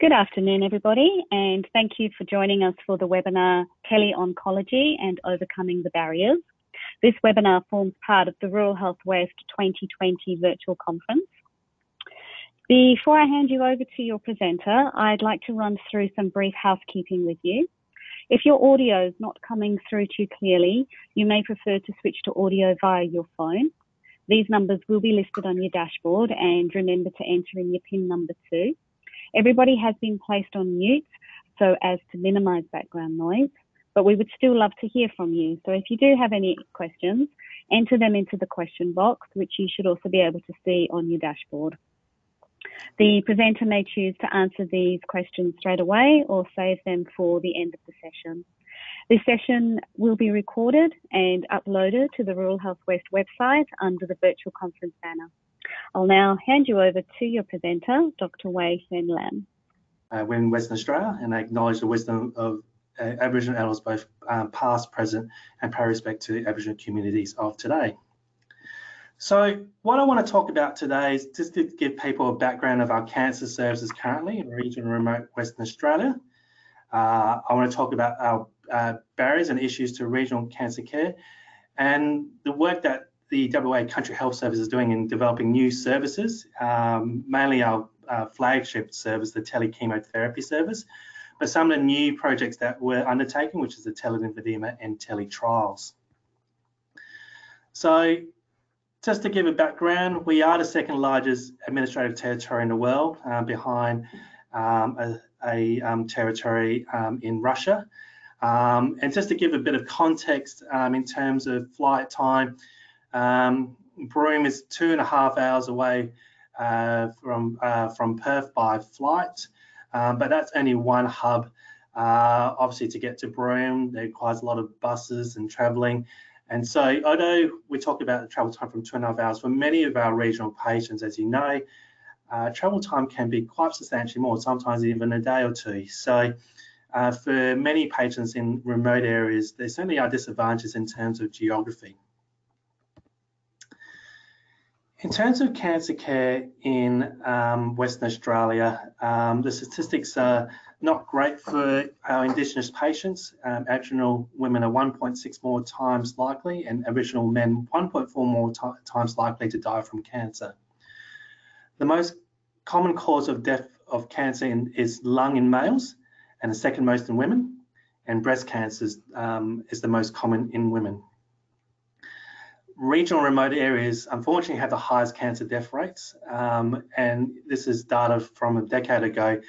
Good afternoon, everybody, and thank you for joining us for the webinar Tele-Oncology and Overcoming the Barriers. This webinar forms part of the Rural Health West 2020 virtual conference. Before I hand you over to your presenter, I'd like to run through some brief housekeeping with you. If your audio is not coming through too clearly, you may prefer to switch to audio via your phone. These numbers will be listed on your dashboard and remember to enter in your PIN number too. Everybody has been placed on mute so as to minimize background noise, but we would still love to hear from you. So if you do have any questions, enter them into the question box, which you should also be able to see on your dashboard. The presenter may choose to answer these questions straight away or save them for the end of the session. This session will be recorded and uploaded to the Rural Health West website under the virtual conference banner. I'll now hand you over to your presenter, Dr. Wei Sen Lam. We're in Western Australia and I acknowledge the wisdom of uh, Aboriginal elders, both um, past, present, and pay respect to the Aboriginal communities of today. So what I want to talk about today is just to give people a background of our cancer services currently in regional remote Western Australia. Uh, I want to talk about our uh, barriers and issues to regional cancer care and the work that the WA Country Health Service is doing in developing new services, um, mainly our uh, flagship service, the telechemotherapy service, but some of the new projects that we're undertaking, which is the telelymphedema and teletrials. So just to give a background, we are the second largest administrative territory in the world uh, behind um, a, a um, territory um, in Russia. Um, and just to give a bit of context um, in terms of flight time, um, Broome is two and a half hours away uh, from uh, from Perth by flight, um, but that's only one hub. Uh, obviously, to get to Broome, there requires a lot of buses and travelling. And so, although we talk about the travel time from two and a half hours, for many of our regional patients, as you know, uh, travel time can be quite substantially more, sometimes even a day or two. So, uh, for many patients in remote areas, there certainly are disadvantages in terms of geography. In terms of cancer care in um, Western Australia, um, the statistics are not great for our Indigenous patients. Um, Aboriginal women are 1.6 more times likely and Aboriginal men 1.4 more times likely to die from cancer. The most common cause of death of cancer in, is lung in males and the second most in women and breast cancer um, is the most common in women regional remote areas unfortunately have the highest cancer death rates. Um, and this is data from a decade ago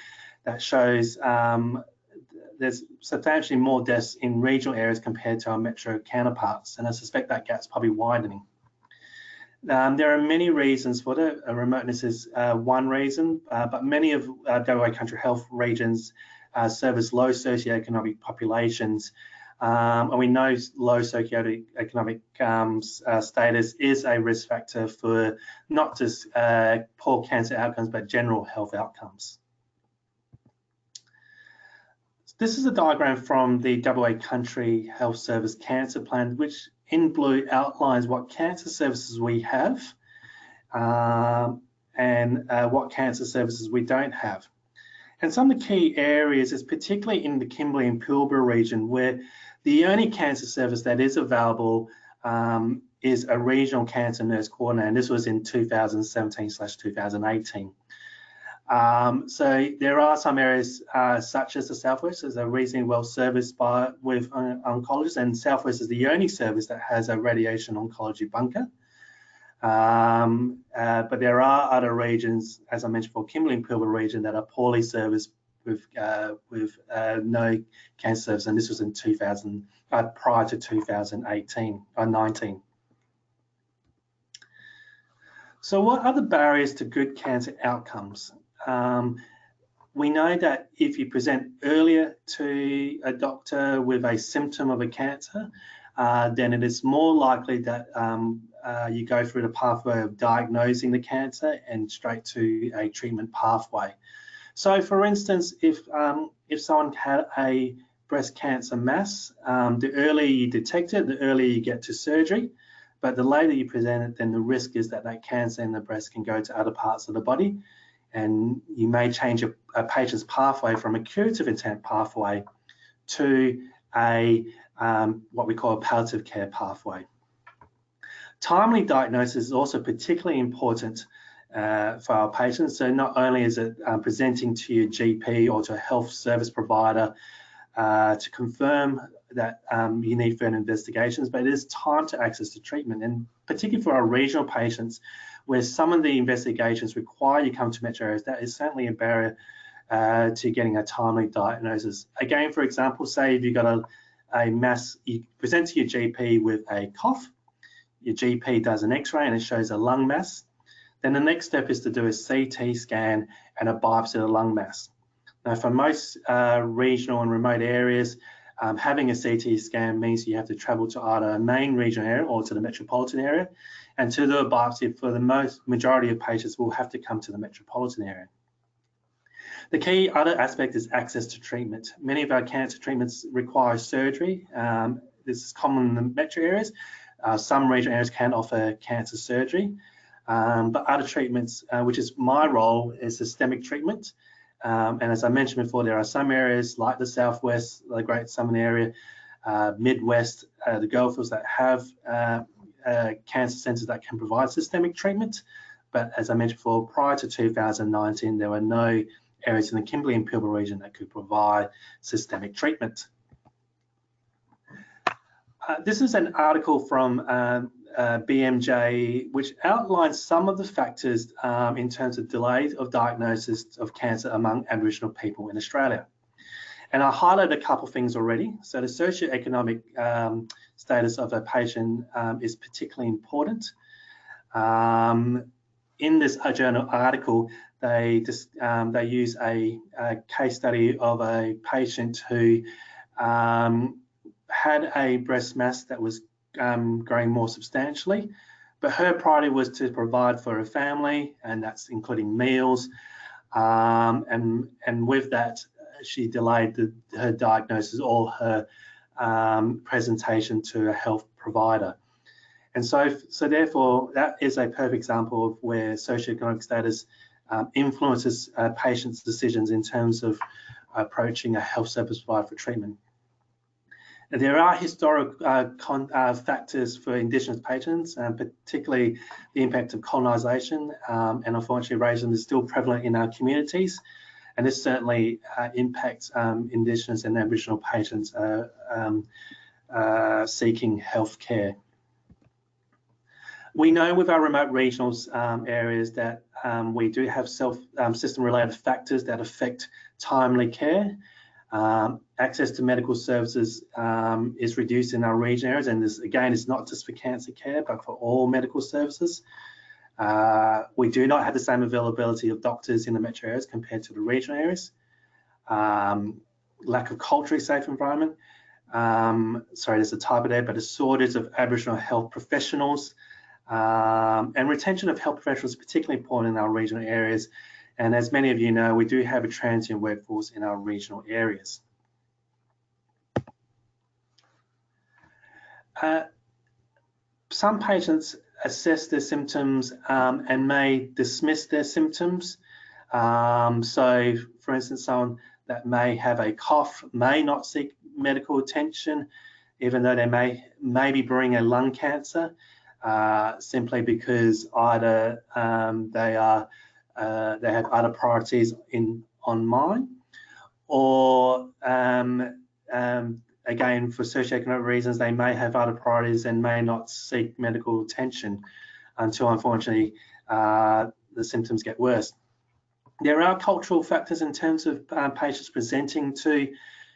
that shows um, there's substantially more deaths in regional areas compared to our metro counterparts. And I suspect that gap's probably widening. Um, there are many reasons for the uh, remoteness is uh, one reason, uh, but many of uh, WA country health regions uh, service low socioeconomic populations um, and we know low socioeconomic um, uh, status is a risk factor for not just uh, poor cancer outcomes, but general health outcomes. This is a diagram from the WA Country Health Service Cancer Plan, which in blue outlines what cancer services we have um, and uh, what cancer services we don't have. And some of the key areas is particularly in the Kimberley and Pilbara region where the only cancer service that is available um, is a regional cancer nurse coordinator, and this was in 2017 slash 2018. Um, so there are some areas uh, such as the Southwest is a reasonably well serviced by with uh, oncologists, and Southwest is the only service that has a radiation oncology bunker. Um, uh, but there are other regions, as I mentioned, for Kimberley and Pilbara region that are poorly serviced with uh, with uh, no cancer service, and this was in 2000 uh, prior to 2018 or 19. So, what are the barriers to good cancer outcomes? Um, we know that if you present earlier to a doctor with a symptom of a cancer, uh, then it is more likely that um, uh, you go through the pathway of diagnosing the cancer and straight to a treatment pathway. So for instance, if, um, if someone had a breast cancer mass, um, the earlier you detect it, the earlier you get to surgery. But the later you present it, then the risk is that that cancer in the breast can go to other parts of the body. and you may change a, a patient's pathway from a curative intent pathway to a um, what we call a palliative care pathway. Timely diagnosis is also particularly important uh, for our patients. So not only is it um, presenting to your GP or to a health service provider uh, to confirm that um, you need further investigations, but it is time to access to treatment. And particularly for our regional patients, where some of the investigations require you come to metro areas, that is certainly a barrier uh, to getting a timely diagnosis. Again, for example, say if you've got a, a mass, you present to your GP with a cough, your GP does an x-ray and it shows a lung mass, then the next step is to do a CT scan and a biopsy of the lung mass. Now, for most uh, regional and remote areas, um, having a CT scan means you have to travel to either a main regional area or to the metropolitan area. And to do a biopsy for the most majority of patients will have to come to the metropolitan area. The key other aspect is access to treatment. Many of our cancer treatments require surgery. Um, this is common in the metro areas. Uh, some regional areas can offer cancer surgery, um, but other treatments, uh, which is my role, is systemic treatment. Um, and as I mentioned before, there are some areas like the Southwest, the Great Southern area, uh, Midwest, uh, the Goldfields that have uh, uh, cancer centres that can provide systemic treatment. But as I mentioned before, prior to 2019, there were no areas in the Kimberley and Pilbara region that could provide systemic treatment. Uh, this is an article from um, uh, BMJ, which outlines some of the factors um, in terms of delays of diagnosis of cancer among Aboriginal people in Australia. And I highlighted a couple of things already. So the socioeconomic um, status of a patient um, is particularly important. Um, in this journal article, they just um, they use a, a, case study of a patient who um, had a breast mass that was um, growing more substantially. But her priority was to provide for her family, and that's including meals. Um, and and with that, she delayed the, her diagnosis or her um, presentation to a health provider. And so, so therefore, that is a perfect example of where socioeconomic status um, influences a patient's decisions in terms of approaching a health service provider for treatment. There are historic uh, uh, factors for Indigenous patients, um, particularly the impact of colonisation, um, and unfortunately racism is still prevalent in our communities, and this certainly uh, impacts um, Indigenous and Aboriginal patients uh, um, uh, seeking health care. We know with our remote regionals um, areas that um, we do have self system related factors that affect timely care. Um, access to medical services um, is reduced in our region areas, and this again is not just for cancer care, but for all medical services. Uh, we do not have the same availability of doctors in the metro areas compared to the regional areas. Um, lack of culturally safe environment. Um, sorry, there's a typo there, but a shortage of Aboriginal health professionals. Um, and retention of health professionals is particularly important in our regional areas and as many of you know, we do have a transient workforce in our regional areas. Some patients assess their symptoms um, and may dismiss their symptoms. Um, so, for instance, someone that may have a cough may not seek medical attention, even though they may maybe bring a lung cancer, uh, simply because either um, they are uh, they have other priorities in on mind, or um, um, again for socioeconomic reasons they may have other priorities and may not seek medical attention until unfortunately uh, the symptoms get worse. There are cultural factors in terms of um, patients presenting to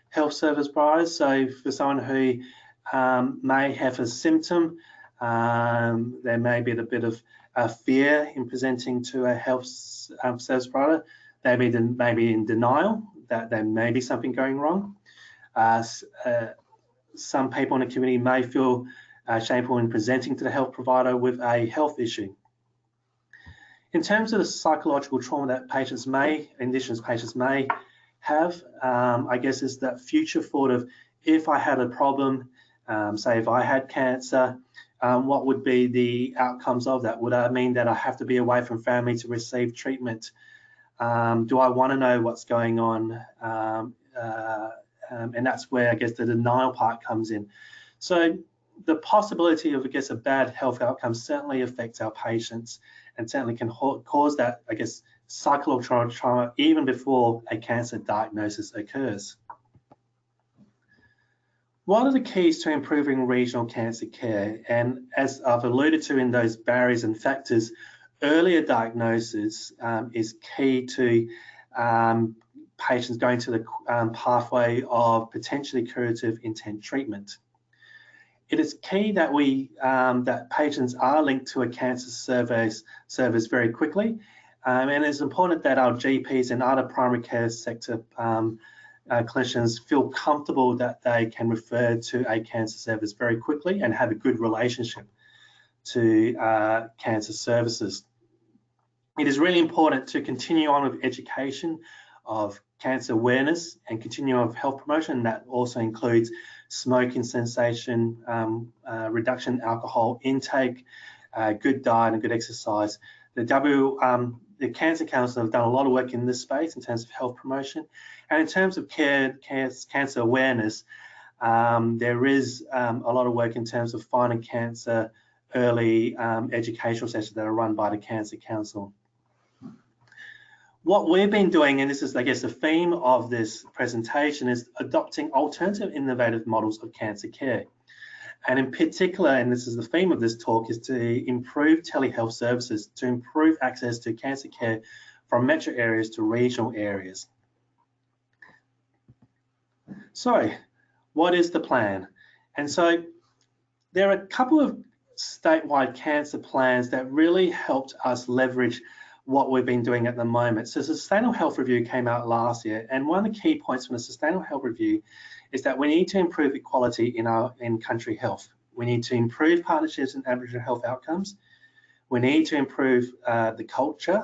health service providers. So for someone who um, may have a symptom, um, there may be a bit of uh, fear in presenting to a health um, service provider. They may be in denial that there may be something going wrong. Uh, some people in the community may feel uh, shameful in presenting to the health provider with a health issue. In terms of the psychological trauma that patients may, Indigenous patients may have, um, I guess is that future thought of if I had a problem, um, say if I had cancer, um, what would be the outcomes of that? Would that mean that I have to be away from family to receive treatment? Um, do I want to know what's going on? Um, uh, um, and that's where I guess the denial part comes in. So the possibility of, I guess, a bad health outcome certainly affects our patients and certainly can cause that, I guess, psychological trauma even before a cancer diagnosis occurs. What are the keys to improving regional cancer care? And as I've alluded to in those barriers and factors, earlier diagnosis um, is key to um, patients going to the um, pathway of potentially curative intent treatment. It is key that we um, that patients are linked to a cancer service service very quickly, um, and it's important that our GPs and other primary care sector um, uh, clinicians feel comfortable that they can refer to a cancer service very quickly and have a good relationship to uh, cancer services. It is really important to continue on with education of cancer awareness and continue on with health promotion. That also includes smoking cessation, um, uh, reduction alcohol intake, uh, good diet and good exercise. The W, um, the Cancer Council have done a lot of work in this space in terms of health promotion and in terms of care, care cancer awareness, um, there is um, a lot of work in terms of finding cancer early um, educational sessions that are run by the Cancer Council. What we've been doing, and this is, I guess, the theme of this presentation, is adopting alternative innovative models of cancer care. And in particular, and this is the theme of this talk, is to improve telehealth services, to improve access to cancer care from metro areas to regional areas. So what is the plan? And so there are a couple of statewide cancer plans that really helped us leverage what we've been doing at the moment. So the Sustainable Health Review came out last year, and one of the key points from the Sustainable Health Review is that we need to improve equality in our in country health. We need to improve partnerships and Aboriginal health outcomes. We need to improve uh, the culture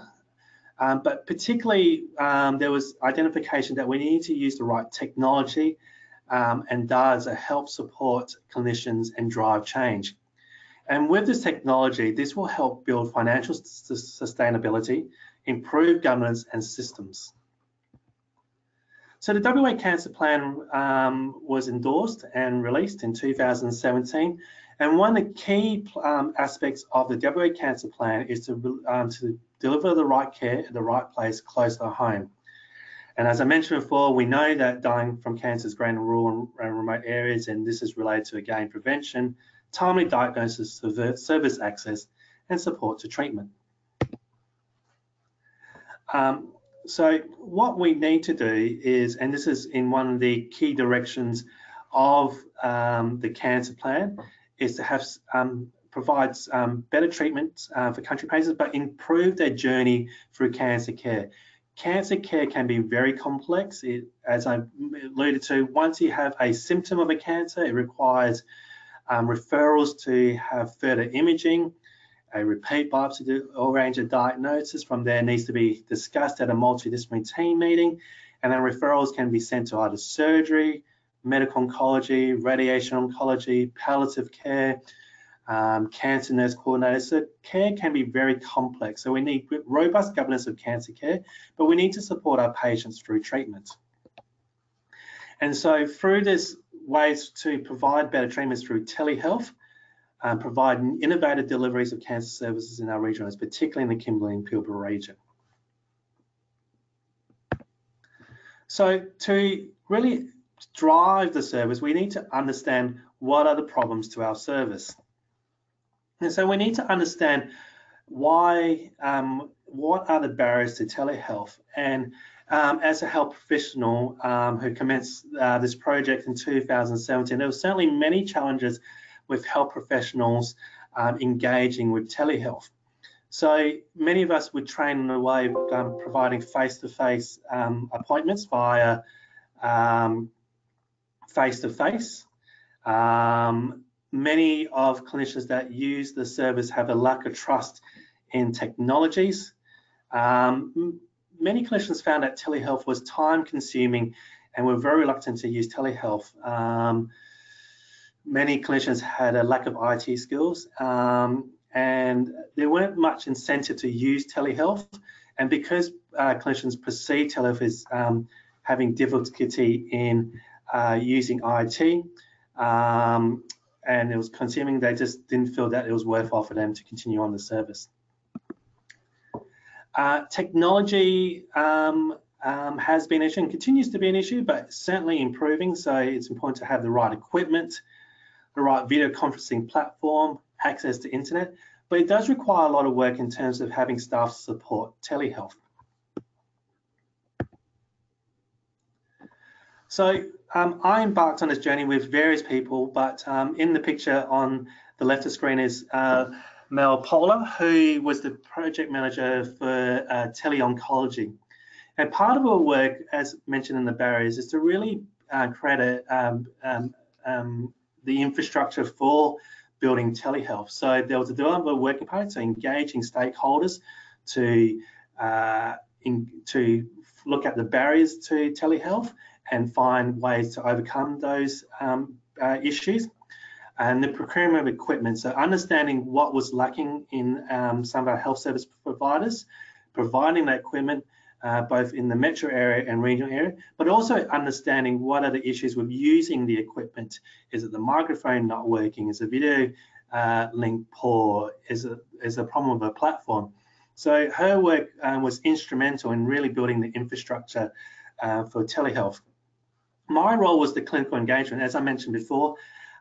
um, but particularly, um, there was identification that we need to use the right technology um, and data to help support clinicians and drive change. And with this technology, this will help build financial sustainability, improve governance and systems. So the WA Cancer Plan um, was endorsed and released in 2017. And one of the key um, aspects of the WA Cancer Plan is to, um, to deliver the right care at the right place close to home. And as I mentioned before, we know that dying from cancer is in rural and remote areas, and this is related to, again, prevention, timely diagnosis, service access, and support to treatment. Um, so what we need to do is, and this is in one of the key directions of um, the cancer plan, is to have um, provides um, better treatment uh, for country patients, but improve their journey through cancer care. Cancer care can be very complex. It, as I alluded to, once you have a symptom of a cancer, it requires um, referrals to have further imaging, a repeat biopsy to arrange a diagnosis. From there needs to be discussed at a multidisciplinary team meeting, and then referrals can be sent to either surgery, medical oncology, radiation oncology, palliative care, um, cancer nurse coordinators. So care can be very complex. So we need robust governance of cancer care, but we need to support our patients through treatment. And so through this ways to provide better treatments through telehealth, um, provide innovative deliveries of cancer services in our region, particularly in the Kimberley and Pilbara region. So to really drive the service, we need to understand what are the problems to our service. And so we need to understand why, um, what are the barriers to telehealth? And um, as a health professional um, who commenced uh, this project in 2017, there were certainly many challenges with health professionals um, engaging with telehealth. So many of us would train in a way of um, providing face-to-face -face, um, appointments via face-to-face. -face. Um, many of clinicians that use the service have a lack of trust in technologies. Um, many clinicians found that telehealth was time consuming and were very reluctant to use telehealth. Um, many clinicians had a lack of IT skills um, and there weren't much incentive to use telehealth And because uh, clinicians perceive telehealth as um, having difficulty in uh, using IT, um, and it was consuming, they just didn't feel that it was worthwhile for them to continue on the service. Uh, technology um, um, has been an issue and continues to be an issue, but certainly improving. So it's important to have the right equipment, the right video conferencing platform, access to internet, but it does require a lot of work in terms of having staff support telehealth. So um, I embarked on this journey with various people, but um, in the picture on the left of screen is uh, Mel Polar, who was the project manager for uh, teleoncology. And part of our work, as mentioned in the barriers, is to really uh, create a, um, um, um, the infrastructure for building telehealth. So there was a development working party, so engaging stakeholders to uh, in, to look at the barriers to telehealth and find ways to overcome those um, uh, issues. And the procurement of equipment, so understanding what was lacking in um, some of our health service providers, providing that equipment, uh, both in the metro area and regional area, but also understanding what are the issues with using the equipment. Is it the microphone not working? Is the video uh, link poor? Is it is a problem with a platform? So her work um, was instrumental in really building the infrastructure uh, for telehealth. My role was the clinical engagement. As I mentioned before,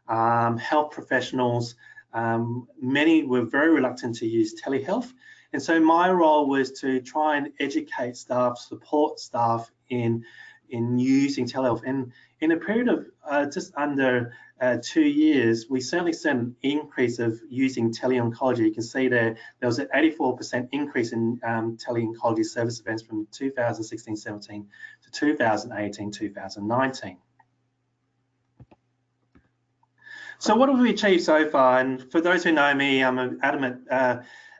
um, health professionals, um, many were very reluctant to use telehealth and so my role was to try and educate staff, support staff in in using telehealth. And in a period of uh, just under uh, two years, we certainly saw an increase of using teleoncology. You can see there there was an 84% increase in um, teleoncology service events from 2016-17 to 2018-2019. So what have we achieved so far? And for those who know me, I'm an adamant uh,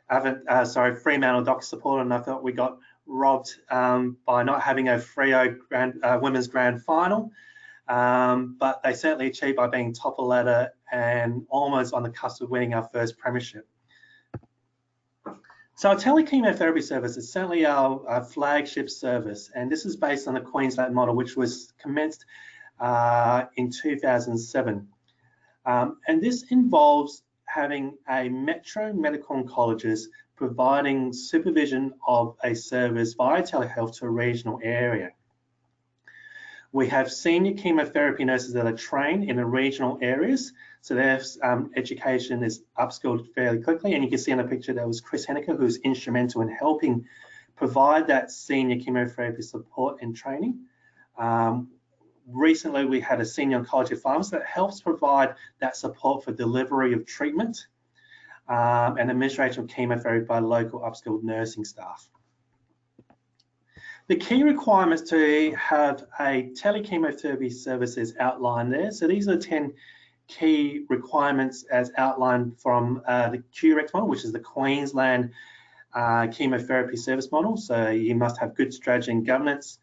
uh, sorry, Fremantle Doc support, and I thought we got robbed um, by not having a Freo grand, uh, women's grand final. Um, but they certainly achieved by being top of ladder and almost on the cusp of winning our first premiership. So our telechemotherapy service is certainly our, our, flagship service, and this is based on the Queensland model, which was commenced uh, in 2007. Um, and this involves having a metro medical oncologist providing supervision of a service via telehealth to a regional area. We have senior chemotherapy nurses that are trained in the regional areas, so their um, education is upskilled fairly quickly. And you can see in the picture that was Chris Henniker, who's instrumental in helping provide that senior chemotherapy support and training. Um, recently we had a senior oncology pharmacist that helps provide that support for delivery of treatment um, and administration of chemotherapy by local upskilled nursing staff. The key requirements to have a telechemotherapy service is outlined there. So these are the 10 key requirements as outlined from uh, the QReCS model, which is the Queensland uh, chemotherapy service model. So you must have good strategy and governance,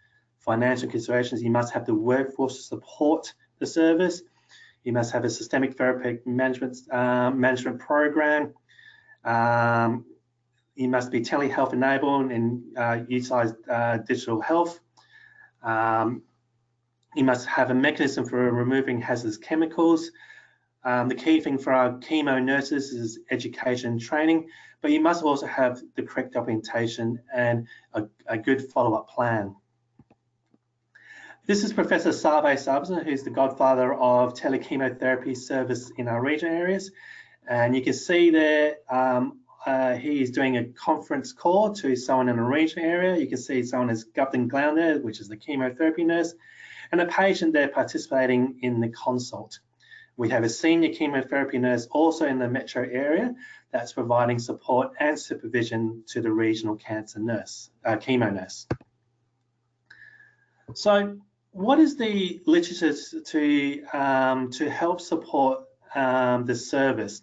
financial considerations, you must have the workforce to support the service. You must have a systemic therapeutic management uh, management program. Um, you must be telehealth enabled and uh, utilize uh, digital health. Um, you must have a mechanism for removing hazardous chemicals. Um, the key thing for our chemo nurses is education and training, but you must also have the correct documentation and a, a good follow-up plan. This is Professor Sabe Sabesan, who's the godfather of telechemotherapy service in our region areas. And you can see there, um, uh, he is doing a conference call to someone in a region area. You can see someone is Gupton Glown which is the chemotherapy nurse, and a patient there participating in the consult. We have a senior chemotherapy nurse also in the metro area that's providing support and supervision to the regional cancer nurse, uh, chemo nurse. So what is the literature to um, to help support um, the service?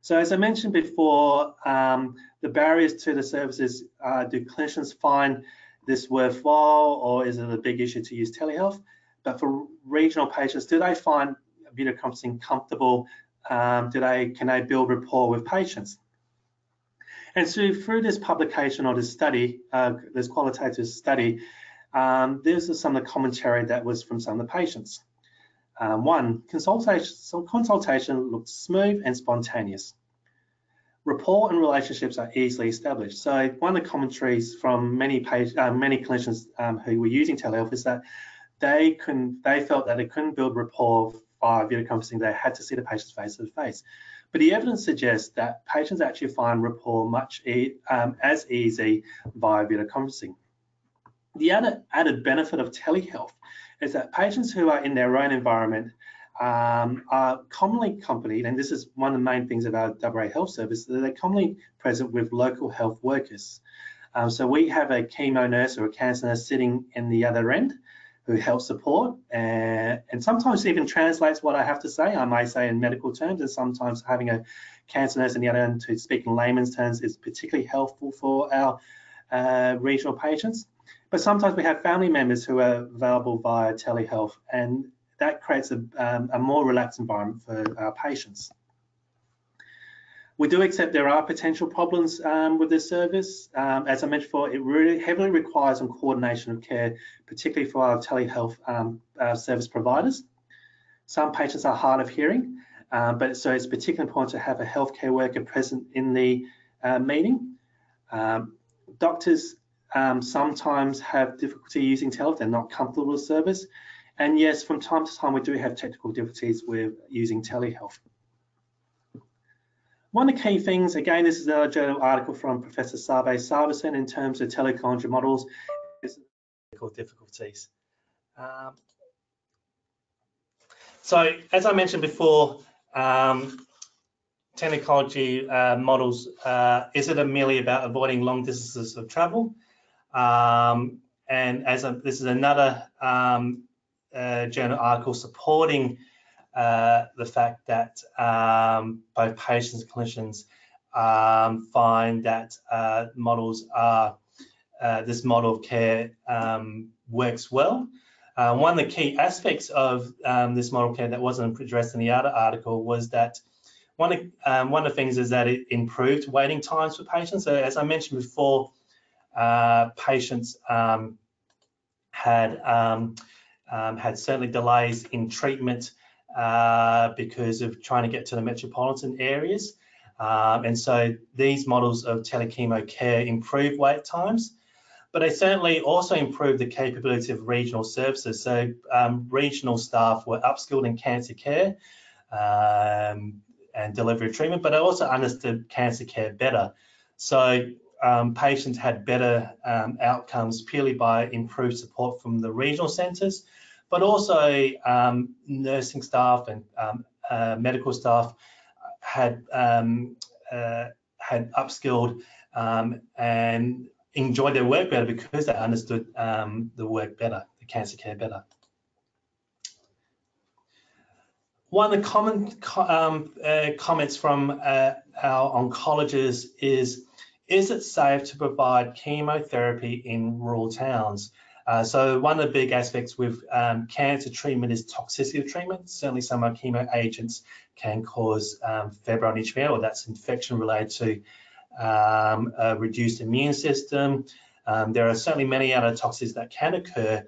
So as I mentioned before, um, the barriers to the services, uh, do clinicians find this worthwhile or is it a big issue to use telehealth? But for regional patients, do they find video conferencing comfortable? Um, do they, can they build rapport with patients? And so through this publication or this study, uh, this qualitative study, um, is some of the commentary that was from some of the patients. Um, one, consultation, so consultation looks smooth and spontaneous. Rapport and relationships are easily established. So one of the commentaries from many page, uh, many clinicians um, who were using telehealth is that they couldn't, they felt that they couldn't build rapport via video conferencing. They had to see the patients face to face. But the evidence suggests that patients actually find rapport much e um, as easy via video conferencing. The other added benefit of telehealth is that patients who are in their own environment um, are commonly accompanied, and this is one of the main things about WA Health Service, that they're commonly present with local health workers. Um, so we have a chemo nurse or a cancer nurse sitting in the other end who helps support and, and sometimes even translates what I have to say. I may say in medical terms, and sometimes having a cancer nurse in the other end to speak in layman's terms is particularly helpful for our uh, regional patients. But sometimes we have family members who are available via telehealth, and that creates a, um, a more relaxed environment for our patients. We do accept there are potential problems um, with this service. Um, as I mentioned before, it really heavily requires some coordination of care, particularly for our telehealth um, uh, service providers. Some patients are hard of hearing, um, but so it's particularly important to have a healthcare worker present in the uh, meeting. Um, doctors um, sometimes have difficulty using telehealth, they're not comfortable with service. And yes, from time to time, we do have technical difficulties with using telehealth. One of the key things, again, this is a journal article from Professor Sabe Sabesan in terms of teleoncology models, is technical difficulties. Um, so as I mentioned before, um, teleoncology uh, models, uh, is it merely about avoiding long distances of travel? Um, and as a, this is another um, uh, journal article supporting uh, the fact that um, both patients and clinicians um, find that uh, models are uh, this model of care um, works well. Uh, one of the key aspects of um, this model of care that wasn't addressed in the other article was that one of, one of the things is that it improved waiting times for patients. So as I mentioned before, uh, patients um, had um, um, had certainly delays in treatment uh, because of trying to get to the metropolitan areas. Um, and so these models of telechemo care improve wait times, but they certainly also improve the capability of regional services. So um, regional staff were upskilled in cancer care um, and delivery treatment, but they also understood cancer care better. So um, patients had better um, outcomes purely by improved support from the regional centres, but also um, nursing staff and um, uh, medical staff had um, uh, had upskilled um, and enjoyed their work better because they understood the work better, the cancer care better. One of the common um, uh, comments from uh, our oncologists is is it safe to provide chemotherapy in rural towns? Uh, so one of the big aspects with um, cancer treatment is toxicity of treatment. Certainly some of chemo agents can cause um, febrile neutropenia, or that's infection related to um, a reduced immune system. Um, there are certainly many other toxins that can occur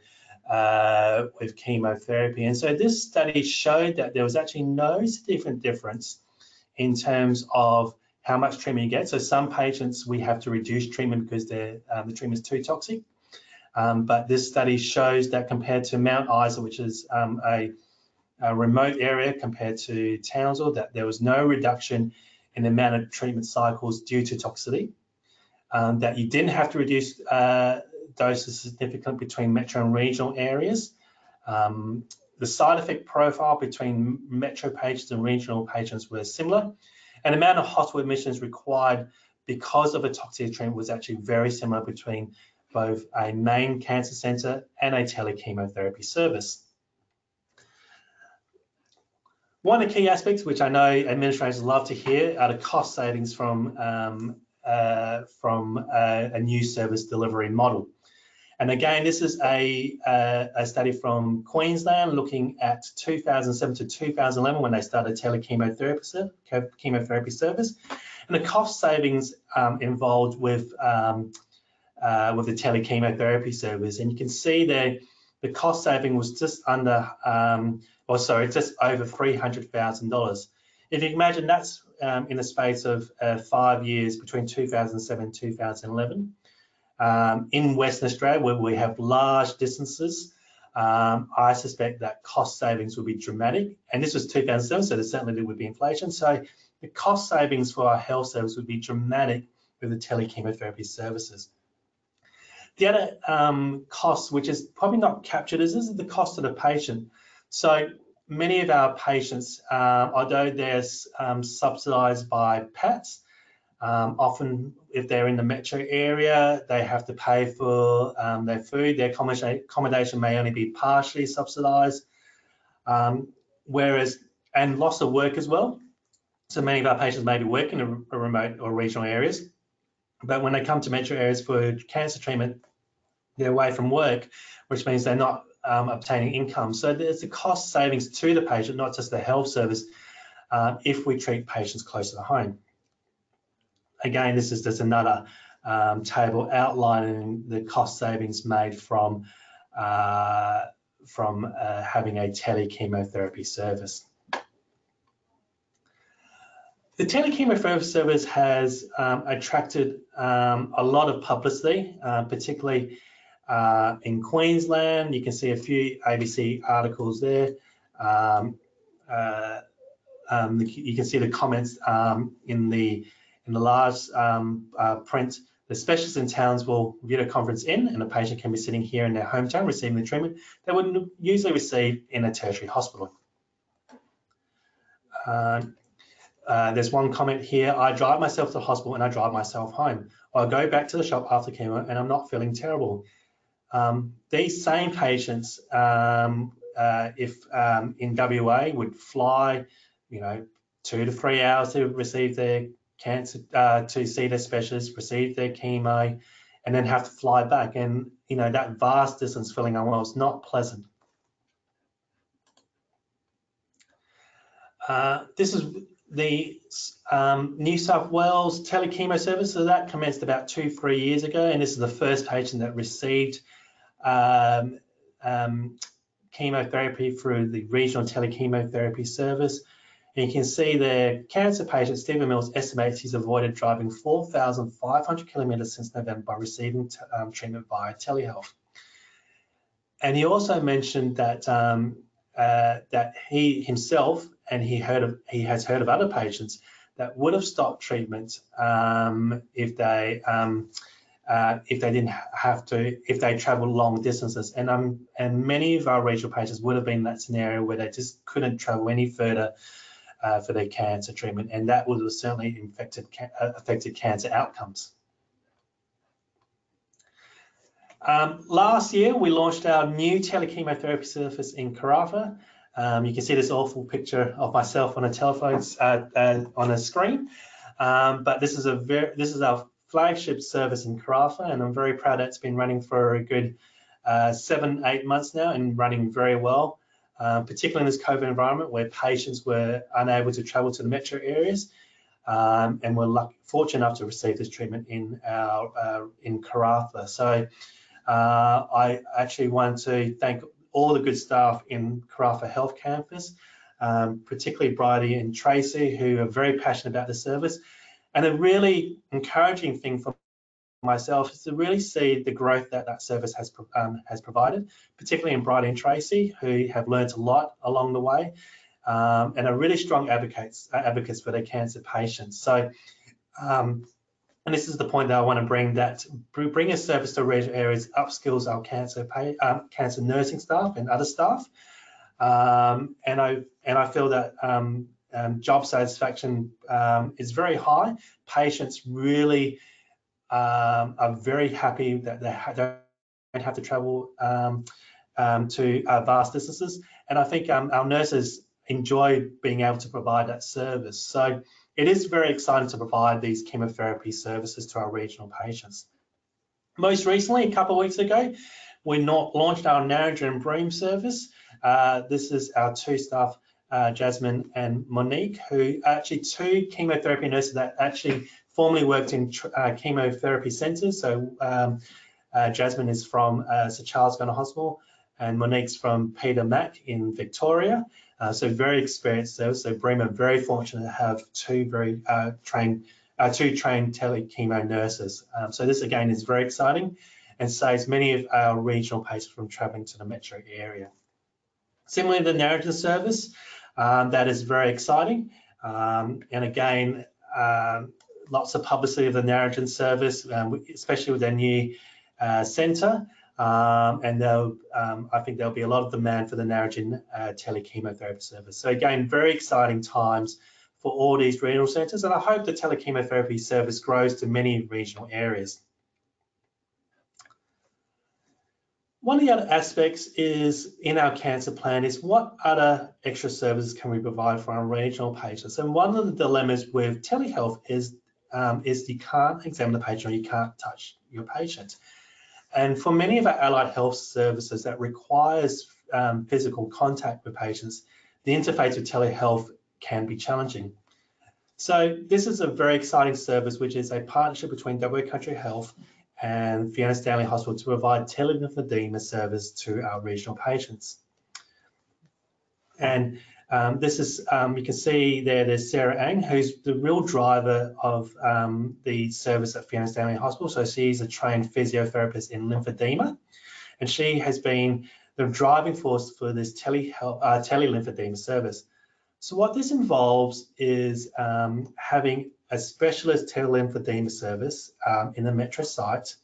uh, with chemotherapy. And so this study showed that there was actually no significant difference in terms of how much treatment you get. So some patients we have to reduce treatment because um, the treatment is too toxic. Um, but this study shows that compared to Mount Isa, which is um, a, a, remote area compared to Townsville, that there was no reduction in the amount of treatment cycles due to toxicity. Um, that you didn't have to reduce uh, doses significant between metro and regional areas. Um, the side effect profile between metro patients and regional patients were similar, and the amount of hospital admissions required because of a toxic treatment was actually very similar between both a main cancer centre and a telechemotherapy service. One of the key aspects, which I know administrators love to hear, are the cost savings from, um, uh, from a, a, new service delivery model. And again, this is a, a, a, study from Queensland looking at 2007 to 2011 when they started telechemotherapy chemotherapy service. and the cost savings um, involved with um, uh, with the telechemotherapy service. And you can see there the cost saving was just under, um, or sorry, just over $300,000. If you imagine that's um, in the space of uh, five years between 2007 and 2011. Um, in Western Australia, where we have large distances, um, I suspect that cost savings will be dramatic. And this was 2007, so there certainly would be inflation. So the cost savings for our health service would be dramatic with the telechemotherapy services. The other um, cost, which is probably not captured, is is the cost of the patient. So many of our patients, um, although they're um, subsidised by PATS, um, often if they're in the metro area, they have to pay for um, their food. Their accommodation may only be partially subsidised. Um, whereas, and loss of work as well. So many of our patients may be working in remote or regional areas, but when they come to metro areas for cancer treatment, they're away from work, which means they're not um, obtaining income. So there's a cost savings to the patient, not just the health service, uh, if we treat patients closer to home. Again, this is just another um, table outlining the cost savings made from uh, from uh, having a telechemotherapy service. The telechemotherapy service has um, attracted um, a lot of publicity, uh, particularly uh, in Queensland. You can see a few ABC articles there. Um, uh, um, you can see the comments um, in the in the large um, uh, print. The specialists in Townsville video conference in, and a patient can be sitting here in their hometown receiving the treatment they would usually receive in a tertiary hospital. Uh, uh, there's one comment here, I drive myself to the hospital and I drive myself home. I go back to the shop after chemo and I'm not feeling terrible. Um, these same patients, um, uh, if um, in WA, would fly, you know, two to three hours to receive their cancer, uh, to see their specialist, receive their chemo, and then have to fly back. And, you know, that vast distance feeling unwell is not pleasant. Uh, this is the um, New South Wales telechemo service. So that commenced about two, three years ago, and this is the first patient that received um, um, chemotherapy through the regional telechemotherapy service. And you can see the cancer patient, Stephen Mills, estimates he's avoided driving 4,500 kilometres since November by receiving um, treatment via telehealth. And he also mentioned that um, uh, that he himself and he heard of he has heard of other patients that would have stopped treatment um, if they um, uh, if they didn't have to, if they traveled long distances. And um, and many of our regional patients would have been in that scenario where they just couldn't travel any further uh, for their cancer treatment, and that would have certainly infected, uh, affected cancer outcomes. Um, last year, we launched our new telechemotherapy service in Karratha. Um, you can see this awful picture of myself on a telephone uh, uh, on a screen. Um, but this is a very this is our flagship service in Karratha, and I'm very proud that it's been running for a good uh, seven, eight months now and running very well, uh, particularly in this COVID environment where patients were unable to travel to the metro areas. Um, and were lucky, fortunate enough to receive this treatment in our uh, in Karratha. So uh, I actually want to thank all the good staff in Karratha Health Campus, um, particularly Bridie and Tracy, who are very passionate about the service. And a really encouraging thing for myself is to really see the growth that that service has um, has provided, particularly in Bridie and Tracy, who have learned a lot along the way, um, and are really strong advocates uh, advocates for their cancer patients. So, um, and this is the point that I want to bring that bring a service to regional areas upskills our cancer pay, um, cancer nursing staff and other staff, um, and I and I feel that um, job satisfaction is very high. Patients really um, are very happy that they don't have to travel um, um, to uh, vast distances. And I think um, our nurses enjoy being able to provide that service. So it is very exciting to provide these chemotherapy services to our regional patients. Most recently, a couple of weeks ago, we launched our Narrandera and Broome service. Uh, this is our two staff uh, Jasmine and Monique, who are actually two chemotherapy nurses that actually formerly worked in uh, chemotherapy centres. So um, uh, Jasmine is from uh, Sir Charles Gairdner Hospital and Monique's from Peter Mac in Victoria. Uh, so very experienced there. So Bremer very fortunate to have two very uh, trained, two trained telechemo nurses. Um, so this again is very exciting and saves many of our regional patients from travelling to the metro area. Similarly, the Narrabeen service, um, that is very exciting. Um, and again, um, lots of publicity of the Narrabeen service, um, especially with their new uh, centre. Um, and um, I think there'll be a lot of demand for the Narrabeen uh, telechemotherapy service. So again, very exciting times for all these regional centres, and I hope the telechemotherapy service grows to many regional areas. One of the other aspects is in our cancer plan is what other extra services can we provide for our regional patients? And one of the dilemmas with telehealth is, um, is you can't examine the patient or you can't touch your patient. And for many of our allied health services that requires um, physical contact with patients, the interface with telehealth can be challenging. So this is a very exciting service, which is a partnership between WA Country Health and Fiona Stanley Hospital to provide telelymphedema service to our regional patients. And um, this is, um, you can see there, there's Sarah Ang, who's the real driver of um, the service at Fiona Stanley Hospital. So she's a trained physiotherapist in lymphedema, and she has been the driving force for this tele, uh, telelymphedema service. So what this involves is um, having a specialist telelymphedema service um, in the metro site,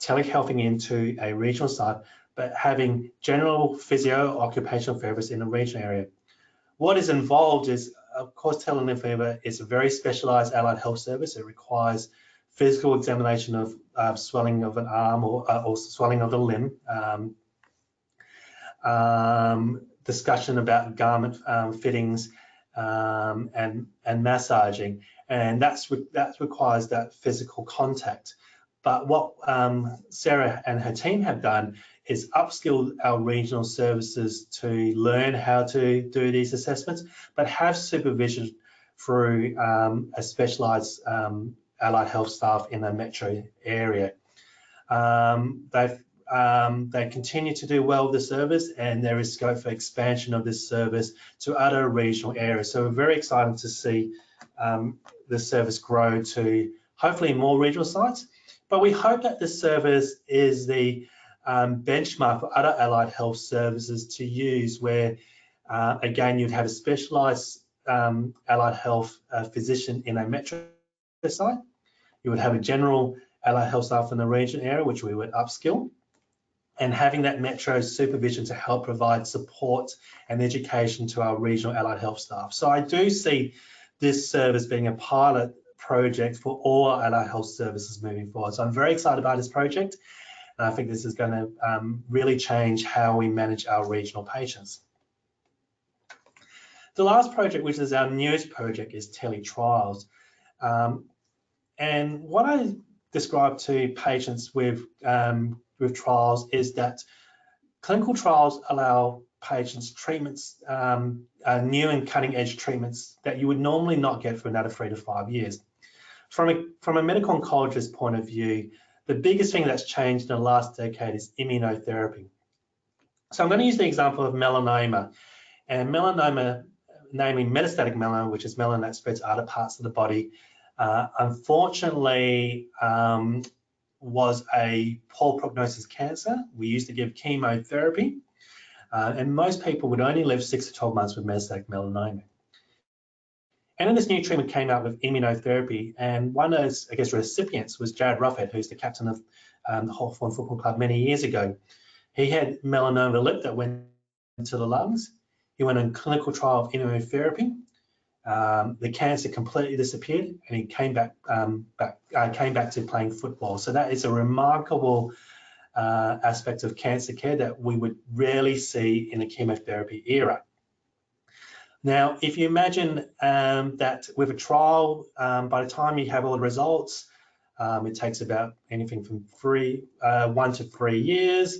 telehealthing into a regional site, but having general physio occupational therapists in a regional area. What is involved is, of course, telelymphedema is a very specialized allied health service. It requires physical examination of uh, swelling of an arm or, uh, or swelling of the limb, um, um, discussion about garment um, fittings, um, and, and massaging and that's that requires that physical contact. But what um, Sarah and her team have done is upskill our regional services to learn how to do these assessments, but have supervision through um, a specialised um, allied health staff in the metro area. Um, they've um, they continue to do well with the service and there is scope for expansion of this service to other regional areas. So we're very excited to see um, the service grow to hopefully more regional sites. But we hope that this service is the um, benchmark for other allied health services to use where, uh, again, you'd have a specialised um, allied health uh, physician in a metro site. You would have a general allied health staff in the region area, which we would upskill and having that metro supervision to help provide support and education to our regional allied health staff. So I do see this service being a pilot project for all allied health services moving forward. So I'm very excited about this project. And I think this is going to um, really change how we manage our regional patients. The last project, which is our newest project, is teletrials. Um, and what I describe to patients with, um, with trials is that clinical trials allow patients treatments, um, uh, new and cutting edge treatments that you would normally not get for another three to five years. From a, from a medical oncologist point of view, the biggest thing that's changed in the last decade is immunotherapy. So I'm going to use the example of melanoma. And melanoma, namely metastatic melanoma, which is melanoma that spreads other parts of the body, uh, unfortunately um, was a poor prognosis cancer. We used to give chemotherapy uh, and most people would only live six to 12 months with metastatic melanoma. And then this new treatment came out with immunotherapy, and one of those, I guess, recipients was Jarryd Roughead, who's the captain of um, the Hawthorn Football Club many years ago. He had melanoma lip that went into the lungs. He went on clinical trial of immunotherapy. Um, the cancer completely disappeared, and he came back, um, back uh, came back to playing football. So that is a remarkable uh, aspects of cancer care that we would rarely see in a chemotherapy era. Now, if you imagine um, that with a trial, um, by the time you have all the results, um, it takes about anything from three, uh, one to three years.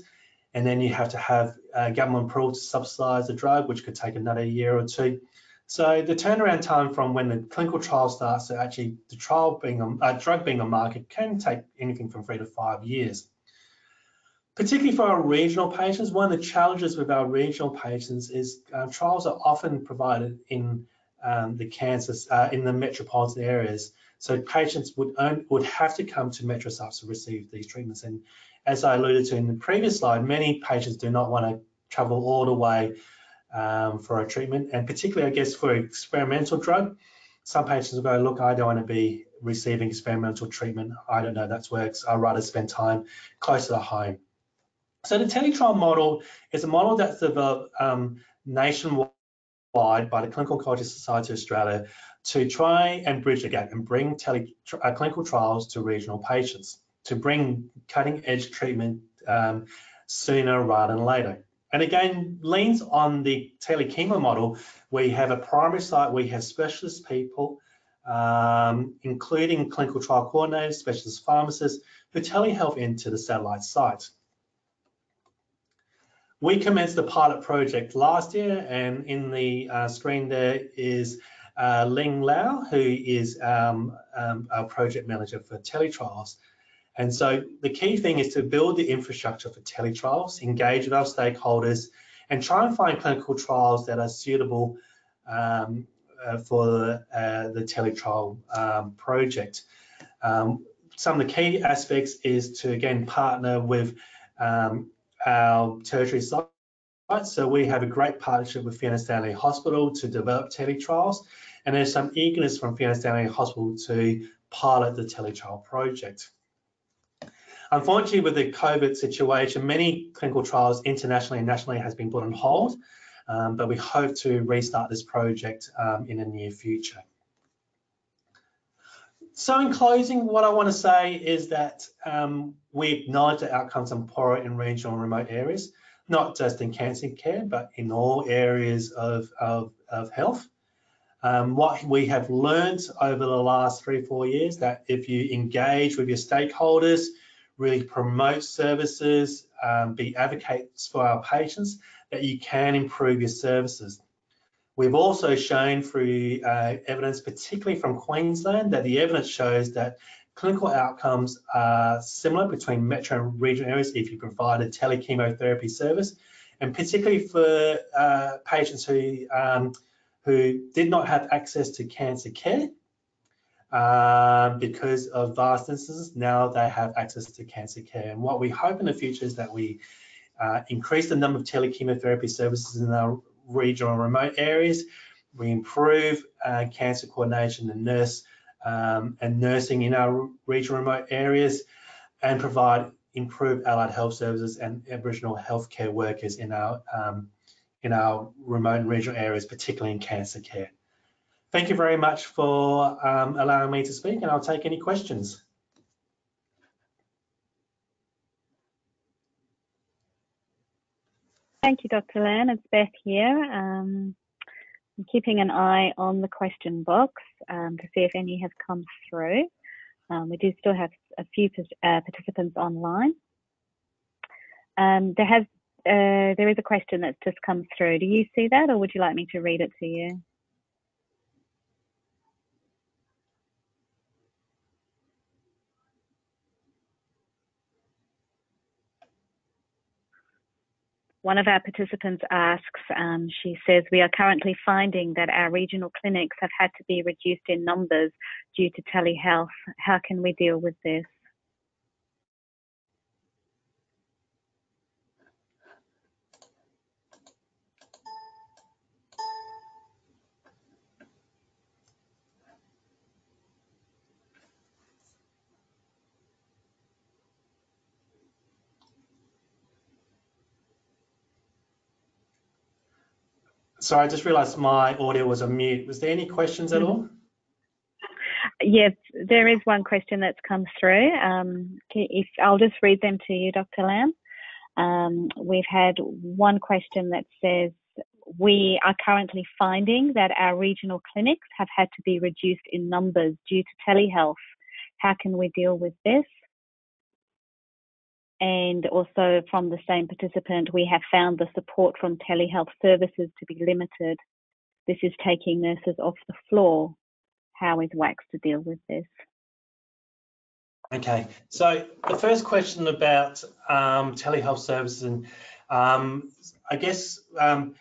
and then you have to have uh, government approval to subsidise the drug, which could take another year or two. So the turnaround time from when the clinical trial starts to actually the trial being a uh, drug being on market can take anything from three to five years. Particularly for our regional patients, one of the challenges with our regional patients is uh, trials are often provided in um, the cancers uh, in the metropolitan areas. So patients would own, would have to come to metro sites to receive these treatments. And as I alluded to in the previous slide, many patients do not want to travel all the way um, for a treatment, and particularly, I guess, for experimental drug, some patients will go, look, I don't want to be receiving experimental treatment. I don't know, that works. I'd rather spend time closer to home. So the teletrial model is a model that's developed um, nationwide by the Clinical Oncology Society of Australia to try and bridge the gap and bring tele, uh, clinical trials to regional patients, to bring cutting edge treatment um, sooner rather than later. And again, leans on the telechemo model. We have a primary site, we have specialist people, um, including clinical trial coordinators, specialist pharmacists, who telehealth into the satellite site. We commenced the pilot project last year, and in the uh, screen there is uh, Ling Lau, who is um, um, our project manager for teletrials. And so the key thing is to build the infrastructure for teletrials, engage with our stakeholders, and try and find clinical trials that are suitable um, uh, for uh, the teletrial um, project. Um, some of the key aspects is to again partner with um, our tertiary sites. So we have a great partnership with Fiona Stanley Hospital to develop teletrials, and there's some eagerness from Fiona Stanley Hospital to pilot the teletrial project. Unfortunately, with the COVID situation, many clinical trials internationally and nationally has been put on hold, um, but we hope to restart this project um, in the near future. So in closing, what I want to say is that um, we acknowledge that outcomes are poorer in regional and remote areas, not just in cancer care, but in all areas of, of, of health. Um, what we have learned over the last three, four years, that if you engage with your stakeholders, really promote services, um, be advocates for our patients, that you can improve your services. We've also shown through uh, evidence, particularly from Queensland, that the evidence shows that clinical outcomes are similar between metro and regional areas if you provide a telechemotherapy service, and particularly for uh, patients who um, who did not have access to cancer care um, because of vast distances, now they have access to cancer care. And what we hope in the future is that we uh, increase the number of telechemotherapy services in our regional remote areas. We improve uh, cancer coordination and nurse um, and nursing in our regional remote areas and provide improved allied health services and Aboriginal healthcare workers in our um, in our remote and regional areas, particularly in cancer care. Thank you very much for um, allowing me to speak and I'll take any questions. Thank you, Dr. Lam. It's Beth here. Um, I'm keeping an eye on the question box um, to see if any have come through. Um, we do still have a few uh, participants online. Um, there has uh, there is a question that's just come through. Do you see that, or would you like me to read it to you? One of our participants asks, um, she says, we are currently finding that our regional clinics have had to be reduced in numbers due to telehealth. How can we deal with this? Sorry, I just realised my audio was on mute. Was there any questions at all? Yes, there is one question that's come through. Um, if I'll just read them to you, Dr. Lam. Um, we've had one question that says, we are currently finding that our regional clinics have had to be reduced in numbers due to telehealth. How can we deal with this? And also from the same participant, we have found the support from telehealth services to be limited. This is taking nurses off the floor. How is WACHS to deal with this? Okay, so the first question about um, telehealth services, and um, I guess um,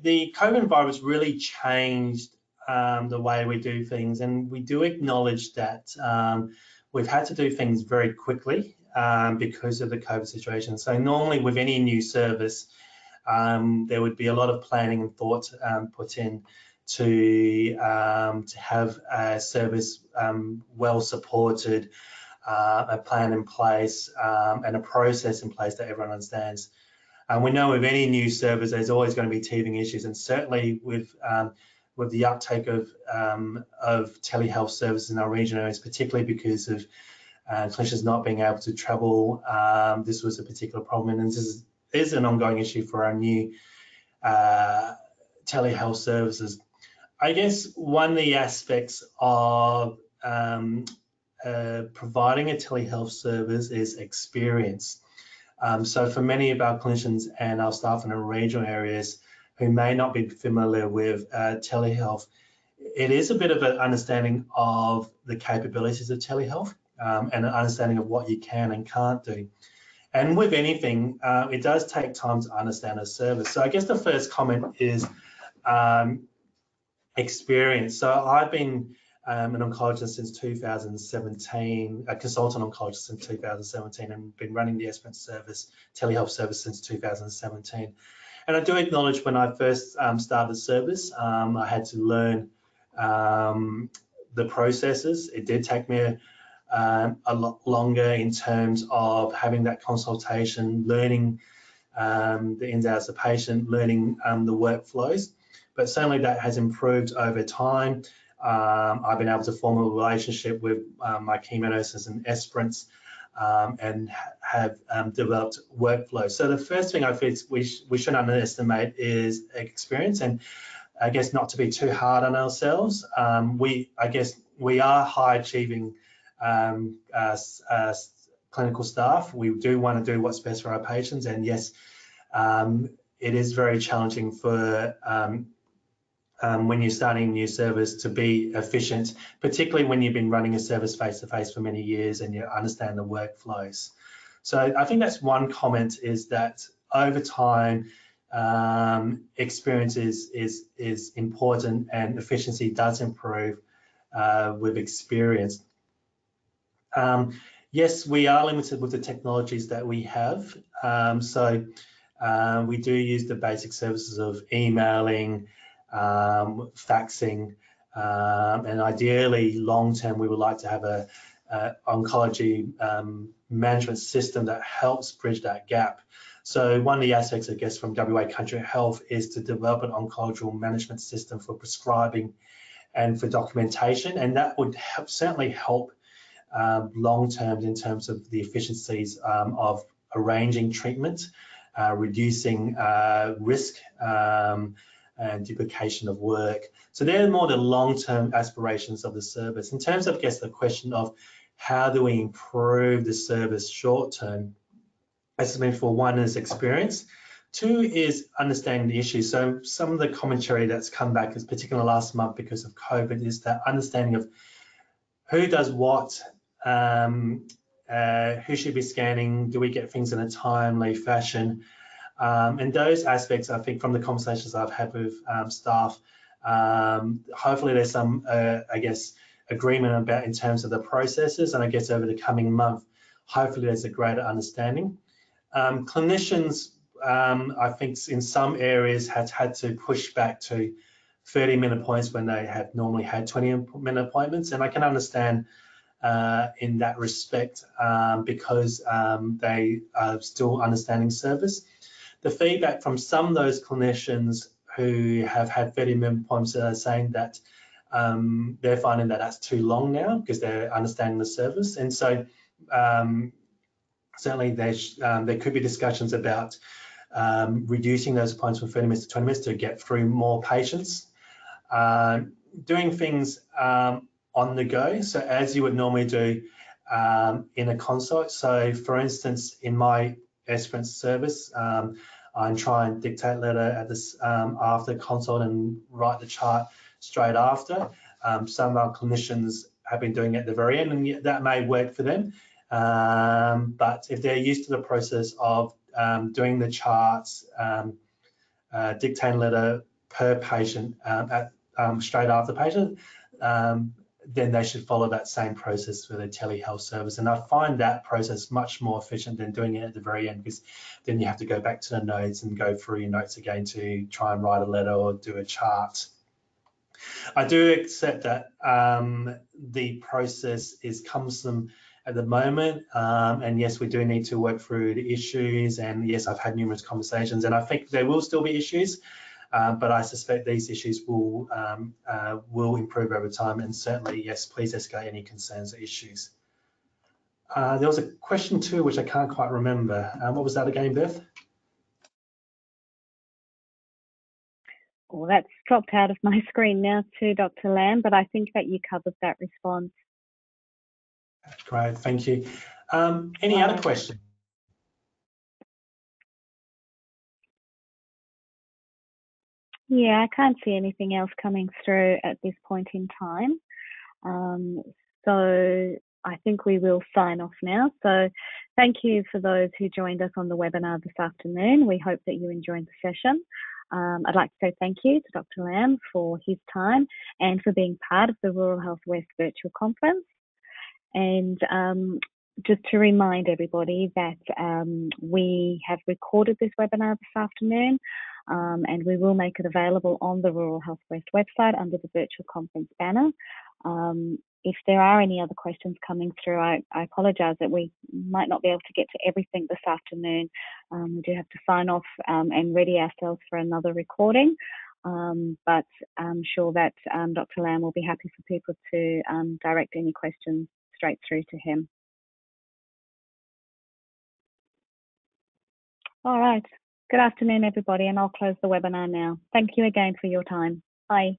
the COVID virus really changed um, the way we do things, and we do acknowledge that um, we've had to do things very quickly um, because of the COVID situation. So normally with any new service, um, there would be a lot of planning and thought um, put in to um, to have a service um, well supported, uh, a plan in place, um, and a process in place that everyone understands. And we know with any new service, there's always going to be teething issues, and certainly with with the uptake of of telehealth services in our region areas, particularly because of uh, clinicians not being able to travel. Um, this was a particular problem, and this is, is an ongoing issue for our new uh, telehealth services. I guess one of the aspects of um, uh, providing a telehealth service is experience. Um, so for many of our clinicians and our staff in our regional areas who may not be familiar with uh, telehealth, it is a bit of an understanding of the capabilities of telehealth um, and an understanding of what you can and can't do. And with anything, uh, it does take time to understand a service. So I guess the first comment is um, experience. So I've been um, an oncologist since 2017, a consultant oncologist since 2017, and been running the Esperance service, telehealth service since 2017. And I do acknowledge when I first um, started the service, um, I had to learn um, the processes. It did take me a, um, a lot longer in terms of having that consultation, learning um, the ins and outs of the patient, learning um, the workflows. But certainly that has improved over time. Um, I've been able to form a relationship with um, my chemo nurses and Esperance um, and ha have developed workflows. So the first thing I think we, sh we shouldn't underestimate is experience and I guess not to be too hard on ourselves. we, I guess, we are high achieving um, as, as, clinical staff. We do want to do what's best for our patients, and yes, um, it is very challenging for um, um, when you're starting a new service to be efficient, particularly when you've been running a service face to face for many years and you understand the workflows. So I think that's one comment is that over time, um, experience is, is, is important and efficiency does improve uh, with experience. Um, yes, we are limited with the technologies that we have. Um, so um, we do use the basic services of emailing, um, faxing, um, and ideally long term we would like to have a, a oncology um, management system that helps bridge that gap. So one of the aspects, I guess, from WA Country Health is to develop an oncology management system for prescribing and for documentation, and that would help, certainly help um, long term in terms of the efficiencies um, of arranging treatment, uh, reducing uh, risk um, and duplication of work. So they're more the long-term aspirations of the service. In terms of, I guess, the question of how do we improve the service short-term, as I mean, for one is experience. Two is understanding the issue. So some of the commentary that's come back, is particularly last month because of COVID, is that understanding of who does what um, uh, who should be scanning? Do we get things in a timely fashion? Um, and those aspects, I think, from the conversations I've had with um, staff, um, hopefully there's some, uh, I guess, agreement about in terms of the processes. And I guess over the coming month, hopefully there's a greater understanding. Um, clinicians, um, I think, in some areas have had to push back to 30 minute appointments when they have normally had 20 minute appointments. And I can understand uh, in that respect um, because um, they are still understanding service. The feedback from some of those clinicians who have had 30 minute appointments are saying that um, they're finding that that's too long now because they're understanding the service. And so um, certainly um, there could be discussions about um, reducing those appointments from 30 minutes to 20 minutes to get through more patients. Uh, doing things um, on the go. So as you would normally do, um, in a consult. So for instance, in my Esperance service, um, I try and dictate letter at this um, after consult and write the chart straight after. Um, some of our clinicians have been doing it at the very end and that may work for them. Um, but if they're used to the process of um, doing the charts, uh, dictating letter per patient at straight after patient, um, then they should follow that same process for their telehealth service. And I find that process much more efficient than doing it at the very end because then you have to go back to the notes and go through your notes again to try and write a letter or do a chart. I do accept that um, the process is cumbersome at the moment. Um, and yes, we do need to work through the issues. And yes, I've had numerous conversations and I think there will still be issues. Uh, but I suspect these issues will um, uh, will improve over time. And certainly, yes, please escalate any concerns or issues. Uh, there was a question too, which I can't quite remember. Um, what was that again, Beth? Well, that's dropped out of my screen now too, Dr. Lam, but I think that you covered that response. Great, thank you. Um, any other questions? Yeah, I can't see anything else coming through at this point in time. Um, so I think we will sign off now. So thank you for those who joined us on the webinar this afternoon. We hope that you enjoyed the session. Um, I'd like to say thank you to Dr. Lam for his time and for being part of the Rural Health West virtual conference. And um, just to remind everybody that um, we have recorded this webinar this afternoon um, and we will make it available on the Rural Health West website under the virtual conference banner. Um, if there are any other questions coming through, I, I apologise that we might not be able to get to everything this afternoon. Um, we do have to sign off um, and ready ourselves for another recording. Um, but I'm sure that um, Dr. Lam will be happy for people to direct any questions straight through to him. All right. Good afternoon, everybody, and I'll close the webinar now. Thank you again for your time. Bye.